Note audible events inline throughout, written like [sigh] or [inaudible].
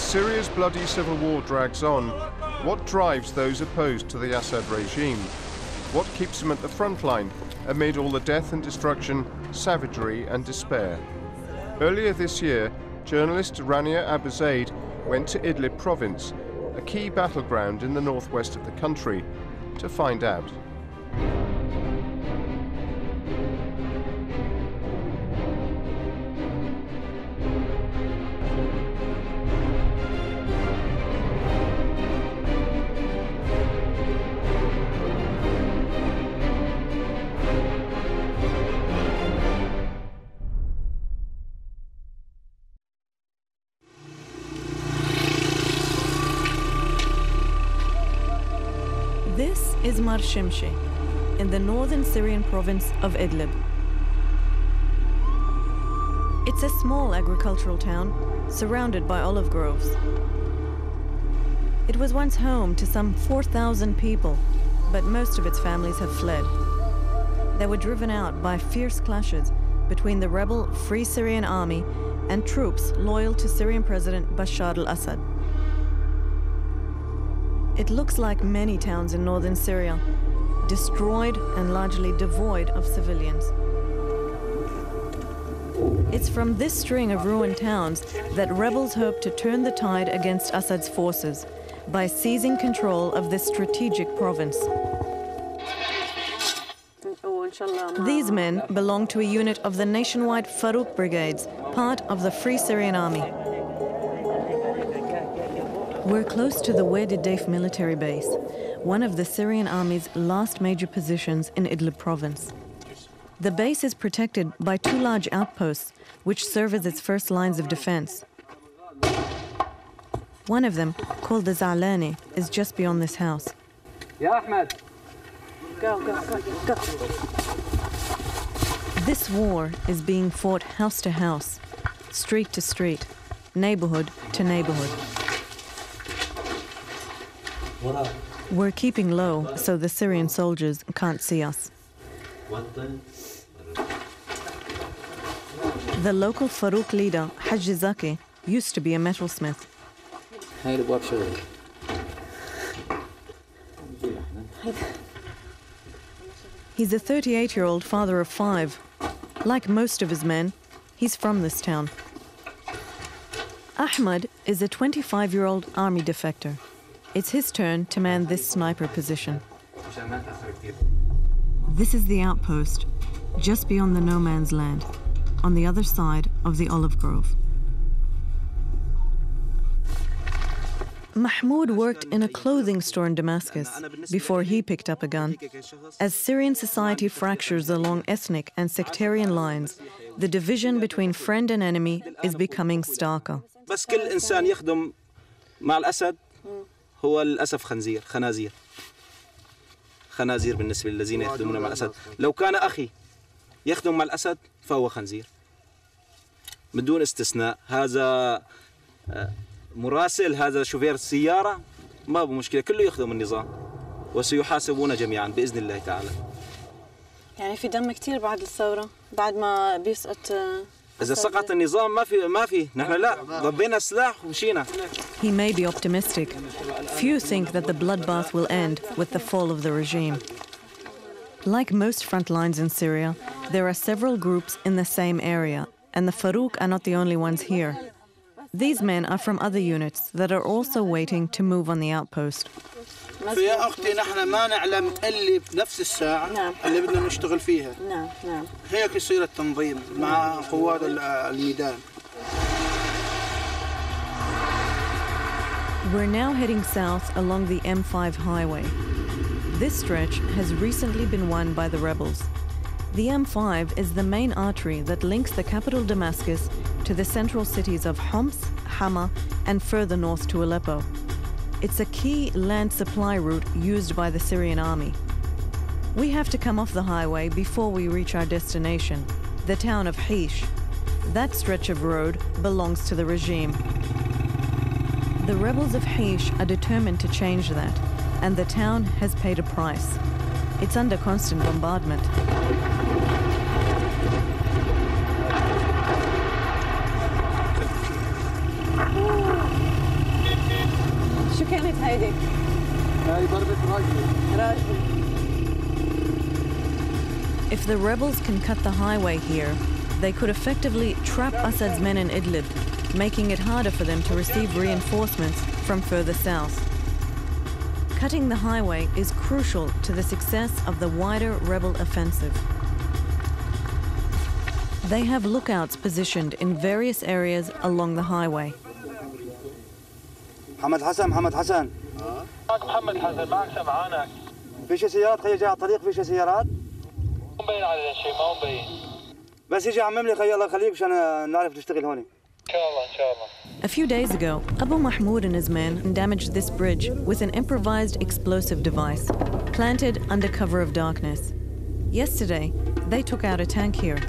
As Syria's bloody civil war drags on, what drives those opposed to the Assad regime? What keeps them at the front line amid all the death and destruction, savagery and despair? Earlier this year, journalist Rania Abouzeid went to Idlib province, a key battleground in the northwest of the country, to find out. This is Mar Shimshi, in the northern Syrian province of Idlib. It's a small agricultural town surrounded by olive groves. It was once home to some 4,000 people, but most of its families have fled. They were driven out by fierce clashes between the rebel Free Syrian Army and troops loyal to Syrian President Bashar al Assad. It looks like many towns in northern Syria, destroyed and largely devoid of civilians. It's from this string of ruined towns that rebels hope to turn the tide against Assad's forces by seizing control of this strategic province. These men belong to a unit of the nationwide Farouk Brigades, part of the Free Syrian Army. We're close to the Wedi military base, one of the Syrian army's last major positions in Idlib province. The base is protected by two large outposts, which serve as its first lines of defense. One of them, called the Zalani, is just beyond this house. Yeah, Ahmed. Go, go, go, go. This war is being fought house to house, street to street, neighborhood to neighborhood. We're keeping low so the Syrian soldiers can't see us. The local Farouk leader, Haji Zaki, used to be a metalsmith. He's a 38 year old father of five. Like most of his men, he's from this town. Ahmad is a 25 year old army defector. It's his turn to man this sniper position. This is the outpost, just beyond the no man's land, on the other side of the olive grove. Mahmoud worked in a clothing store in Damascus before he picked up a gun. As Syrian society fractures along ethnic and sectarian lines, the division between friend and enemy is becoming starker. هو للأسف خنزير خنازير. خنازير بالنسبة للذين يخدمون مع الأسد. لو كان أخي يخدم مع الأسد فهو خنزير. من دون استثناء. هذا آه، مراسل هذا شوفير السياره ما هو مشكلة. كله يخدم النظام وسيحاسبون جميعا بإذن الله تعالى. يعني في دم كتير بعد الثورة بعد ما بيسقط اذا سقط النظام ما في ما في نحن لا ضبينا السلاح ومشينا He may be optimistic. Few think that the bloodbath will end with the fall of the regime. Like most front lines in Syria, there are several groups in the same area, and the Farouk are not the only ones here. These men are from other units that are also waiting to move on the outpost. فيا اختي نحن ما نعلم اللي بنفس الساعه نعم. اللي بدنا نشتغل فيها نعم نعم هيك يصير التنظيم مع قوات ال- الميدان We're now heading south along the M5 highway. This stretch has recently been won by the rebels. The M5 is the main artery that links the capital Damascus to the central cities of Homs, Hama, and further north to Aleppo. It's a key land supply route used by the Syrian army. We have to come off the highway before we reach our destination, the town of Hish. That stretch of road belongs to the regime. The rebels of Hish are determined to change that, and the town has paid a price. It's under constant bombardment. هيدي؟ هاي ضربة راجل If the rebels can cut the highway here, they could effectively trap Assad's men in Idlib, making it harder for them to receive reinforcements from further south. Cutting the highway is crucial to the success of the wider rebel offensive. They have lookouts positioned in various areas along the highway. محمد حسن محمد حسن معك محمد حسن معك سمعانك في شي سيارات خي جاي على الطريق في شي سيارات مو مبين علينا شيء ما هو مبين بس يجي عمم لي خي الله يخليك مشان نعرف نشتغل هون ان شاء الله ان شاء الله A few days ago, Abu Mahmoud and his men damaged this bridge with an improvised explosive device, planted under cover of darkness. Yesterday, they took out a tank here.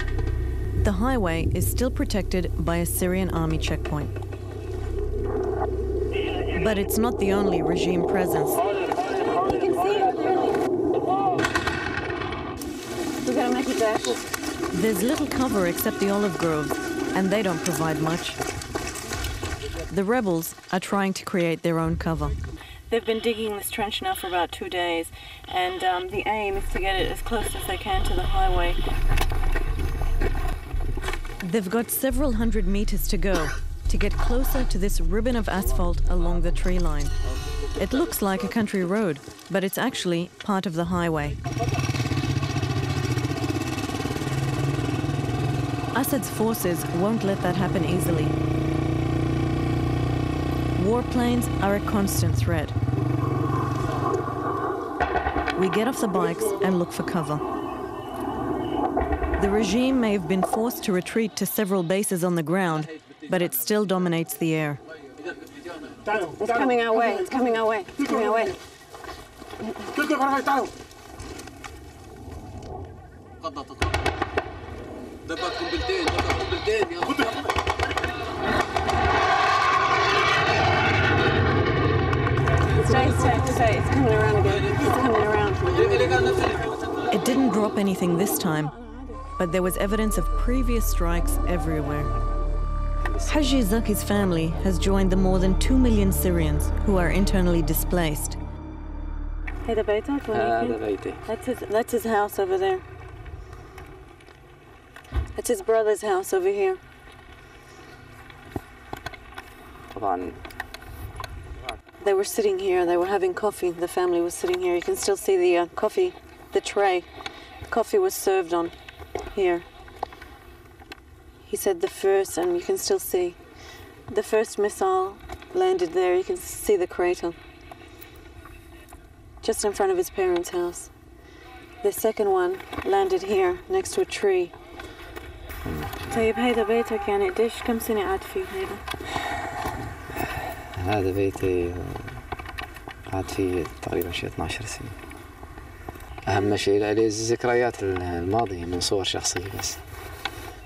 The highway is still protected by a Syrian army checkpoint. But it's not the only regime presence. You can see it clearly. We gotta make it back. There's little cover except the olive groves, and they don't provide much. The rebels are trying to create their own cover. They've been digging this trench now for about two days, and um, the aim is to get it as close as they can to the highway. They've got several hundred meters to go to get closer to this ribbon of asphalt along the tree line. It looks like a country road, but it's actually part of the highway. Assad's forces won't let that happen easily. Warplanes are a constant threat. We get off the bikes and look for cover. The regime may have been forced to retreat to several bases on the ground, but it still dominates the air. It's coming our way. It's coming our way. It's coming our way. دبت قنبلتين دبت قنبلتين يا Stay, stay, stay. It's coming around again. It's coming around. It didn't drop anything this time, but there was evidence of previous strikes everywhere. rebels. Haji Zaki's family has joined the more than 2 million Syrians who are internally displaced. That's his, that's his house over there. That's his brother's house over here. They were sitting here, they were having coffee. The family was sitting here. You can still see the uh, coffee, the tray. The coffee was served on here. He said the first, and you can still see the first missile landed there. You can see the crater just in front of his parents' house. The second one landed here next to a tree. طيب هيدا بيتك يعني قديش كم سنة قعدت فيه هيدا؟ هذا بيتي قعدت فيه تقريبا شي 12 سنة أهم شيء لي الذكريات الماضية من صور شخصية بس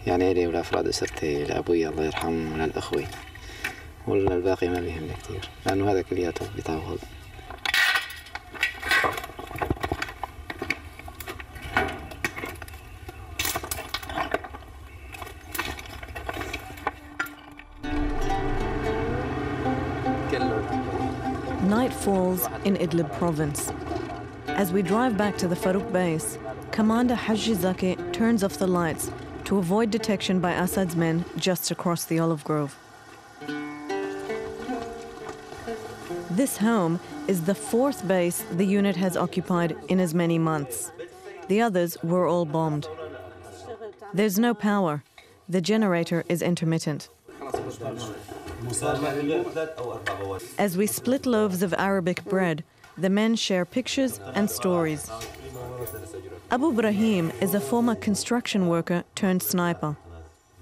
يعني إلي ولأفراد أسرتي لأبوي الله يرحمه وللأخوي والباقي ما بيهمني كثير لأنه هذا كلياته بيتعوض Night falls in Idlib province. As we drive back to the Farouk base, Commander Haji Zaki turns off the lights to avoid detection by Assad's men just across the olive grove. This home is the fourth base the unit has occupied in as many months. The others were all bombed. There's no power. The generator is intermittent. As we split loaves of Arabic bread, the men share pictures and stories. Abu Brahim is a former construction worker turned sniper.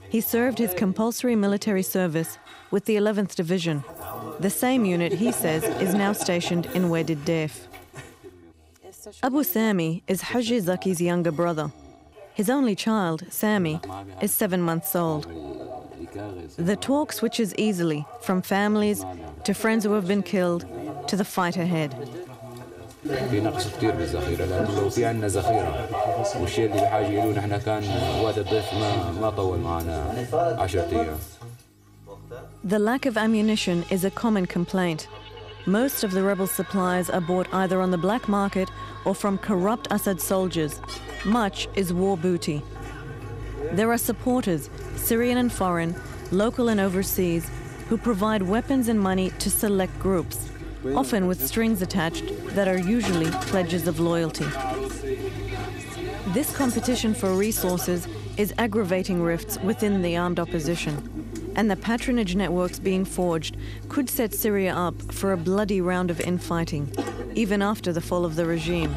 He served his compulsory military service with the 11th Division, the same unit he says is now stationed in Wadi Daif. Abu Sami is Haji Zaki's younger brother. His only child, Sami, is seven months old. The talk switches easily from families to friends who have been killed to the fight ahead. في نقص كثير بالذخيره لانه لو في عندنا ذخيره والشيء اللي بحاجه له نحن كان وهذا الضيف ما ما طول معنا 10 ايام The lack of ammunition is a common complaint. Most of the rebel supplies are bought either on the black market or from corrupt Assad soldiers. Much is war booty. There are supporters, Syrian and foreign, local and overseas, who provide weapons and money to select groups, often with strings attached that are usually pledges of loyalty. This competition for resources is aggravating rifts within the armed opposition, and the patronage networks being forged could set Syria up for a bloody round of infighting, even after the fall of the regime.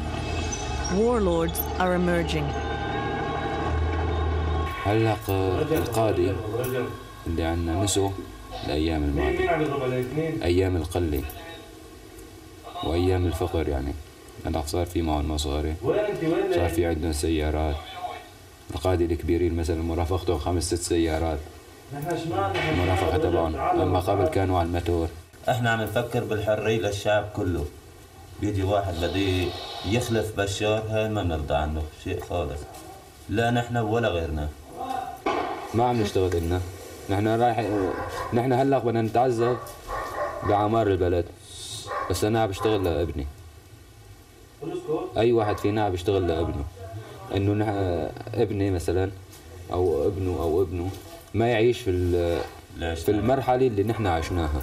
Warlords are emerging. هلا القاضي اللي عندنا نسوا الأيام الماضية أيام القلة وأيام الفقر يعني. هلا صار في معهم مصاري صار في عندهم سيارات. القادة الكبيرين مثلا مرافقتهم خمس ست سيارات. المرافقة تبعهم. أما قبل كانوا على الماتور إحنا عم نفكر بالحرية للشعب كله. بيجي واحد بده يخلف بشار هاي ما بنرضى عنه. شيء خالص. لا نحن ولا غيرنا. ما عم نشتغل إلنا. نحن رايح نحن هلأ بدنا نتعذب بعمار البلد. بس أنا عم بشتغل لابني أي واحد فينا عم بيشتغل لابنه إنه نح... ابني مثلا أو ابنه أو ابنه ما يعيش في ال... في المرحلة اللي نحن عشناها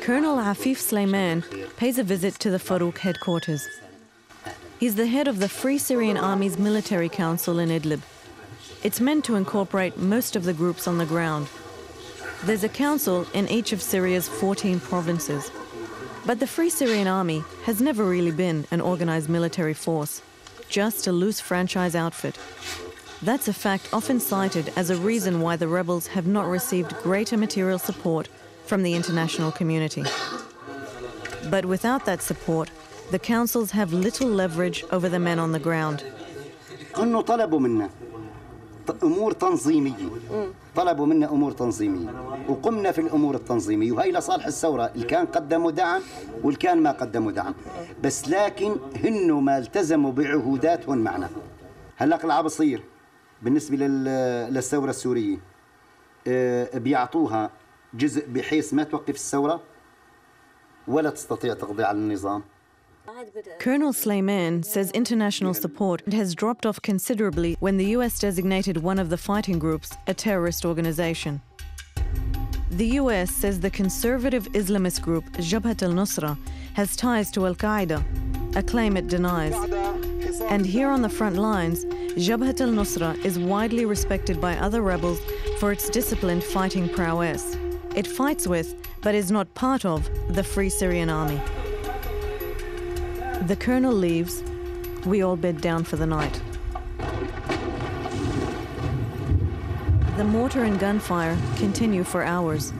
Colonel Afif Sleiman pays a visit to the Farouk headquarters. He's the head of the Free Syrian Army's military council in Idlib. It's meant to incorporate most of the groups on the ground. There's a council in each of Syria's 14 provinces. But the Free Syrian Army has never really been an organized military force, just a loose franchise outfit. That's a fact often cited as a reason why the rebels have not received greater material support from the international community. But without that support, the councils have little leverage over the men on the ground. انه طلبوا منا ط- امور تنظيميه طلبوا منا أمور تنظيمية. وقمنا في الأمور التنظيمية. وهي لصالح الثورة. اللي كان قدموا دعم واللي كان ما قدموا دعم. بس لكن هنوا ما التزموا بعهوداتهم معنا. هلا العاب بصير بالنسبة لل- للثورة السورية. آه، بيعطوها جزء بحيث ما توقف الثورة ولا تستطيع تقضي على النظام. Colonel Sleiman says international support has dropped off considerably when the US designated one of the fighting groups a terrorist organization. The US says the conservative Islamist group Jabhat al Nusra has ties to Al Qaeda, a claim it denies. And here on the front lines, Jabhat al Nusra is widely respected by other rebels for its disciplined fighting prowess. It fights with, but is not part of, the Free Syrian Army. The colonel leaves. We all bed down for the night. The mortar and gunfire continue for hours.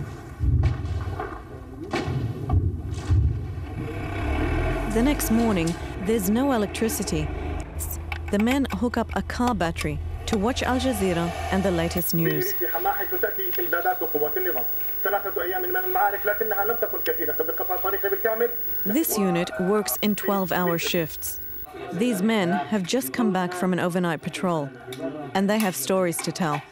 The next morning, there's no electricity. The men hook up a car battery to watch Al Jazeera and the latest news. This unit works in 12 hour shifts. These men have just come back from an overnight patrol, and they have stories to tell.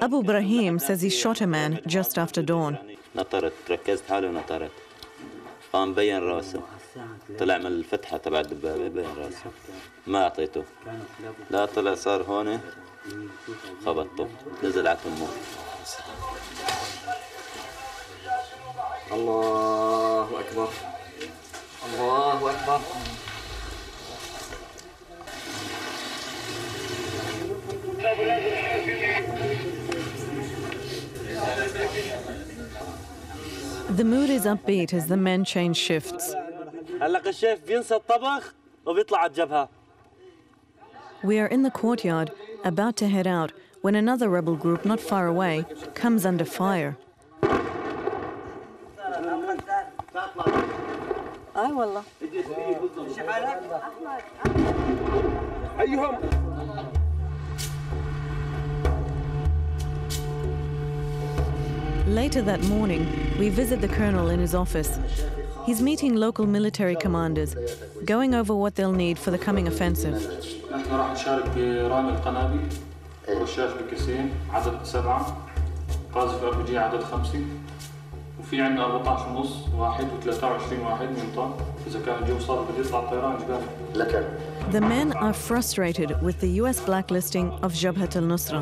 Abu Brahim says he shot a man just after dawn. قام بين راسه. طلع من الفتحة تبع الدبابة بين راسه. ما أعطيته. لا طلع صار هون. خبطته. نزل على تمه الله أكبر. الله أكبر. The mood is upbeat as the men change shifts. هلا الشيف بينسى الطبخ وبيطلع على الجبهه We are in the courtyard, about to head out, when another rebel group not far away comes under fire. اي والله أيهم Later that morning, we visit the colonel in his office. He's meeting local military commanders, going over what they'll need for the coming offensive. نحن راح نشارك برامي القنابل رشاش بكيسين عدد سبعة قاذف ار بي جي عدد خمسة وفي عندنا 14 ونص واحد و23 واحد من طن اذا كان الجو صار بده يطلع الطيران جبال لك The men are frustrated with the US blacklisting of Jabhat al Nusra.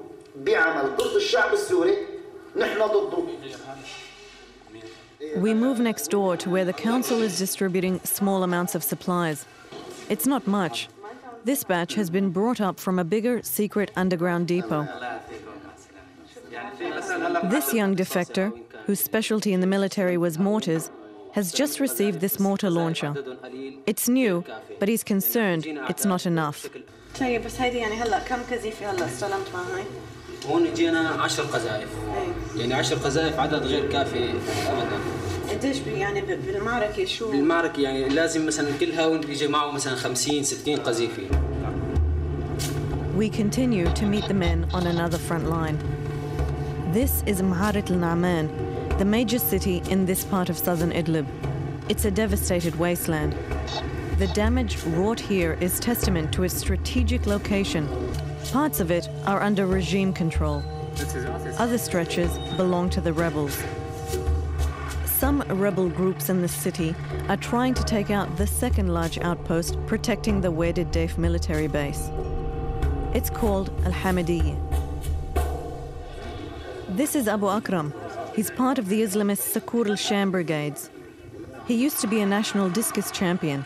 بعمل ضد الشعب السوري نحن ضده We move next door to where the council is distributing small amounts of supplies. It's not much. This batch has been brought up from a bigger secret underground depot. This young defector, whose specialty in the military was mortars, has just received this mortar launcher. It's new, but he's concerned it's not enough. طيب بس هيدي يعني هلا كم كزيفه هلا استلمت مع هاي؟ هون جينا 10 قذائف يعني 10 قذائف عدد غير كافي ابدا قديش يعني بالمعركة شو بالمعركة يعني لازم مثلا كل هاون بيجي معه مثلا 50 60 قذيفة We continue to meet the men on another front line. This is Mharit al Na'man, the major city in this part of southern Idlib. It's a devastated wasteland. The damage wrought here is testament to its strategic location. Parts of it are under regime control. Other stretches belong to the rebels. Some rebel groups in the city are trying to take out the second large outpost protecting the Wedid military base. It's called Al Hamidiyya. This is Abu Akram. He's part of the Islamist Sakur al Sham brigades. He used to be a national discus champion,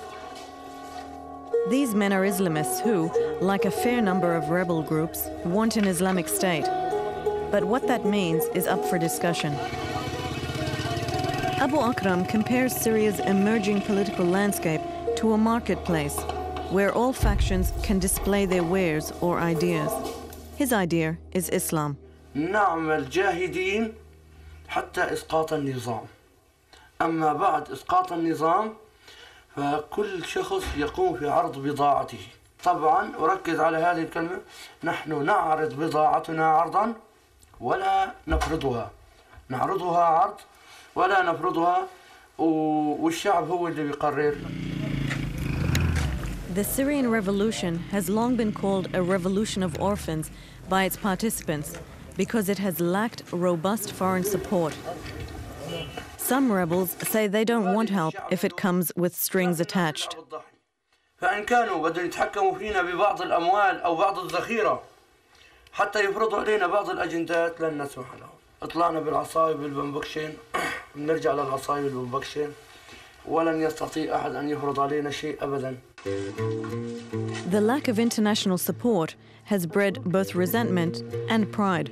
These men are Islamists who, like a fair number of rebel groups, want an Islamic state. But what that means is up for discussion. Abu Akram compares Syria's emerging political landscape to a marketplace where all factions can display their wares or ideas. His idea is Islam. نعمل جاهدين حتى إسقاط النظام أما بعد إسقاط النظام فكل شخص يقوم في عرض بضاعته طبعا أركز على هذه الكلمة نحن نعرض بضاعتنا عرضا ولا نفرضها نعرضها عرض ولا نفرضها والشعب هو اللي بيقرر The Syrian revolution has long been called a revolution of orphans by its participants because it has lacked robust foreign support. Some rebels say they don't want help if it comes with strings attached. [clears throat] فإن كانوا بدهم يتحكموا فينا ببعض الأموال أو بعض الذخيرة حتى يفرضوا علينا بعض الأجندات لن نسمح لهم طلعنا بالعصايب بالبنبكشن بنرجع للعصايب بالبنبكشن ولن يستطيع أحد أن يفرض علينا شيء أبدا The lack of international support has bred both resentment and pride.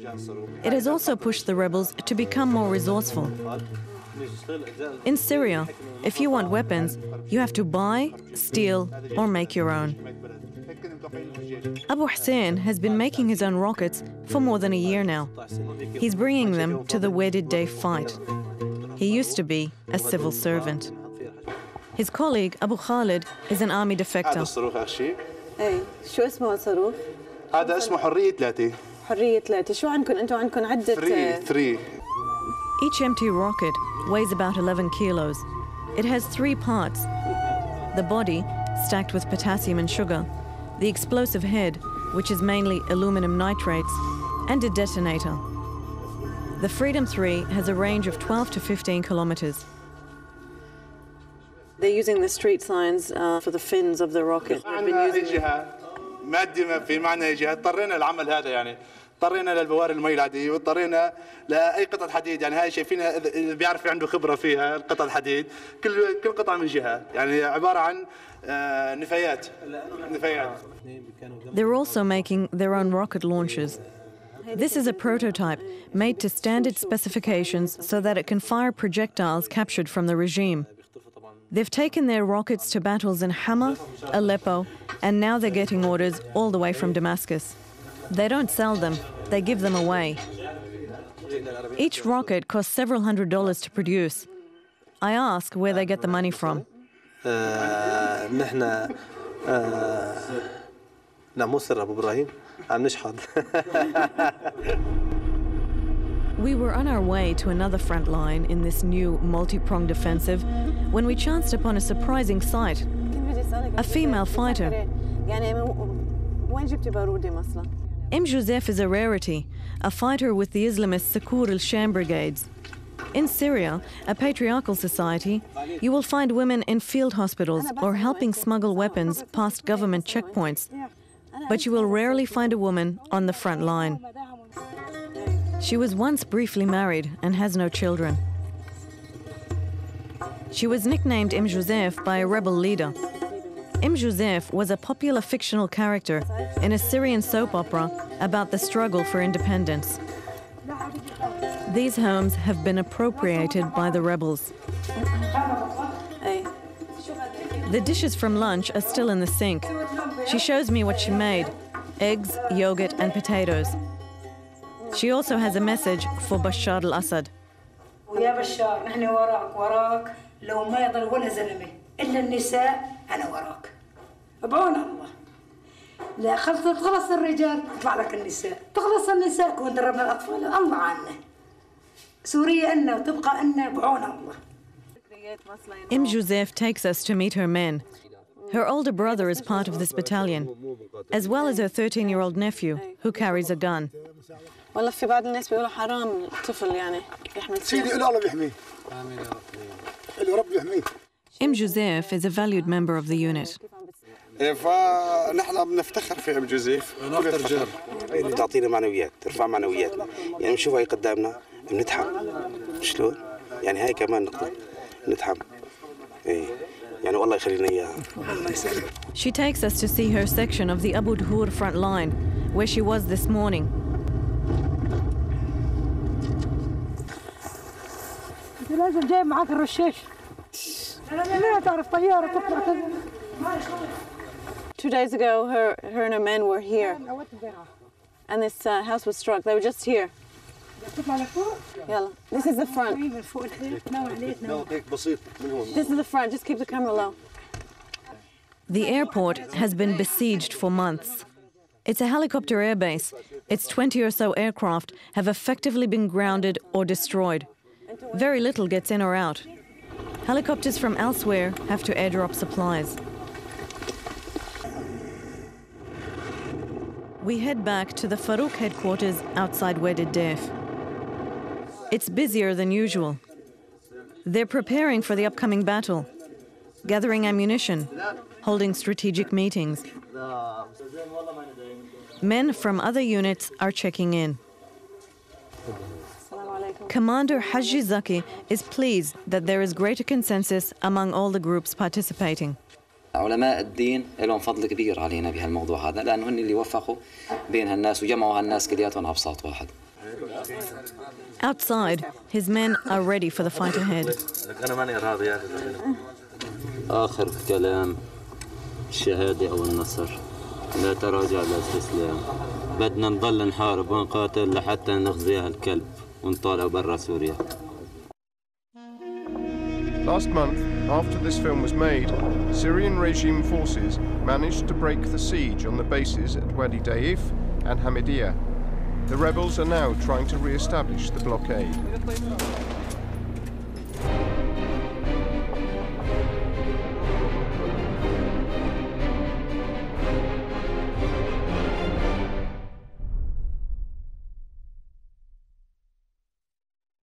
It has also pushed the rebels to become more resourceful. In Syria, if you want weapons, you have to buy, steal, or make your own. Abu Hussein has been making his own rockets for more than a year now. He's bringing them to the Wadi Daif fight. He used to be a civil servant. His colleague, Abu Khalid, is an army defector. هذا اسمه شو عندكم أنتم عندكم 3 3 Each empty rocket weighs about 11 kilos. It has three parts the body, stacked with potassium and sugar, the explosive head, which is mainly aluminum nitrates, and a detonator. The Freedom 3 has a range of 12 to 15 kilometers. They're using the street signs uh, for the fins of the rocket. They've been معنا using اي جهه مادي ما في معنا اي جهه اضطرينا للعمل هذا يعني اضطرينا للبواري المي العاديه واضطرينا لاي قطعه حديد يعني هاي شايفينها إذا- اللي بيعرف عنده خبره فيها القطع الحديد كل كل قطعه من جهه يعني عباره عن آه، نفايات نفايات They're also making their own rocket launchers. This is a prototype made to standard specifications so that it can fire projectiles captured from the regime. They've taken their rockets to battles in Hama, Aleppo, and now they're getting orders all the way from Damascus. They don't sell them, they give them away. Each rocket costs several hundred dollars to produce. I ask where they get the money from. [laughs] we were on our way to another front line in this new multi-pronged offensive when we chanced upon a surprising sight, a female fighter. M. Joseph is a rarity, a fighter with the Islamist Sakur al Sham brigades. In Syria, a patriarchal society, you will find women in field hospitals or helping smuggle weapons past government checkpoints, but you will rarely find a woman on the front line. She was once briefly married and has no children. She was nicknamed M. Joseph by a rebel leader. Im Joseph was a popular fictional character in a Syrian soap opera about the struggle for independence. These homes have been appropriated by the rebels. The dishes from lunch are still in the sink. She shows me what she made eggs, yogurt, and potatoes. She also has a message for Bashar al Assad. ويا بشار نحن وراك وراك لو ما يضل ولا زلمه الا النساء أنا وراك. بعون الله. لا خلص تخلص الرجال. يطلع لك النساء. تخلص النساء كون دربنا الأطفال. الله عنا. سوريا أنا وتبقى أنا بعون الله. Im Joseph takes us to meet her men. Her older brother is part of this battalion, as well as her 13 year old nephew, who carries a gun. والله في بعض الناس بيقولوا حرام الطفل يعني. يحمل سيدي سلاح. الله بيحميه اللي ربي يحميه. M. Joseph is a valued member of the unit. فنحن بنفتخر في ام جوزيف نفتخر بتعطينا معنويات ترفع معنوياتنا يعني نشوفها هي قدامنا بنتحمل شلون يعني هاي كمان نقطه نتحمل ايه يعني والله يخلينا اياها She takes us to see her section of the Abu Duhur front line where she was this morning لازم جايب معك الرشاش لا تعرف طياره تطلع كذا Two days ago, her, her and her men were here, and this uh, house was struck. They were just here. تطلع لفوق يلا. This is the front. من فوق تناول عليه تناول هيك بسيط من هون This is the front. Just keep the camera low. The airport has been besieged for months. It's a helicopter airbase. Its 20 or so aircraft have effectively been grounded or destroyed. Very little gets in or out. Helicopters from elsewhere have to airdrop supplies. We head back to the Farouk headquarters outside Wadi Daif. It's busier than usual. They're preparing for the upcoming battle, gathering ammunition, holding strategic meetings. Men from other units are checking in. Commander Haji Zaki is pleased that there is greater consensus among all the groups participating. علماء الدين لهم فضل كبير علينا بهالموضوع هذا لانه هن اللي وفقوا بين هالناس وجمعوا هالناس كلياتهم على بساط واحد Outside, his men are ready for the fight ahead. لك انا ماني راضي يا آخر كلام الشهادة أو النصر لا تراجع لا استسلام بدنا نضل نحارب ونقاتل لحتى نخزي هالكلب ونطالع برا سوريا Last month, after this film was made, Syrian regime forces managed to break the siege on the bases at Wadi Daif and Hamidiyah. The rebels are now trying to re establish the blockade.